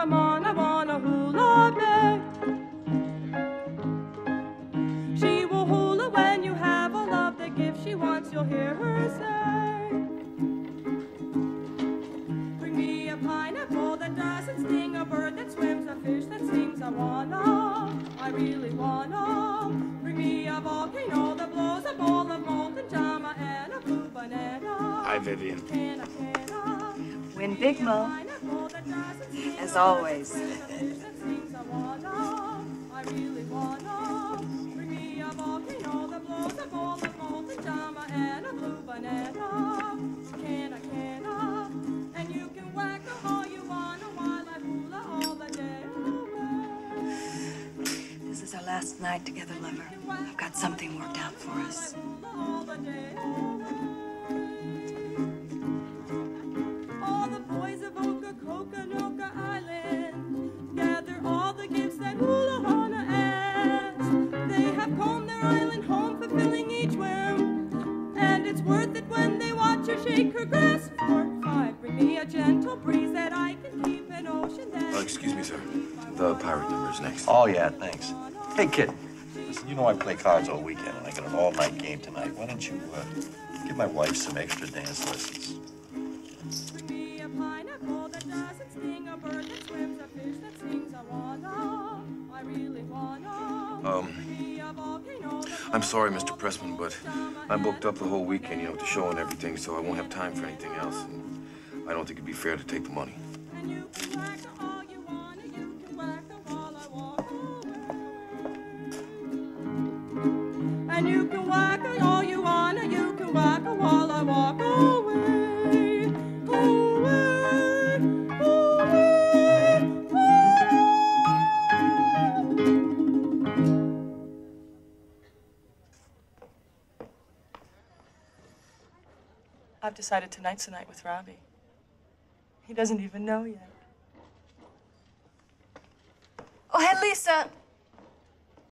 come on, I wanna hula back. She will hula when you have a love that gift she wants, you'll hear her say. Bring me a pineapple that doesn't sting, a bird that swims, a fish that sings, I wanna, I really wanna. Bring me a volcano that blows a ball of molten jama and a blue banana. Hi, Vivian. Can I, can I? Big Mo as always. This is our last night together, lover. I've got something watch her shake her grass. Four, five, bring me a gentle breeze that I can keep an ocean that. Oh, excuse me, sir. The pirate number is next. Oh, yeah, thanks. Hey, kid. Listen, you know I play cards all weekend, and I got an all-night game tonight. Why don't you uh, give my wife some extra dance lessons? Bring me a pineapple that doesn't sting, a bird that swims, a fish that sings. I wanna, I really wanna. Um, I'm sorry, Mr. Pressman, but I'm booked up the whole weekend, you know, with the show and everything, so I won't have time for anything else. And I don't think it'd be fair to take the money. And you can all you wanna, you can whack while I walk away. And you can whack all you wanna, you can whack while I walk away. I've decided tonight's the night with Robbie. He doesn't even know yet. Oh, hey, Lisa.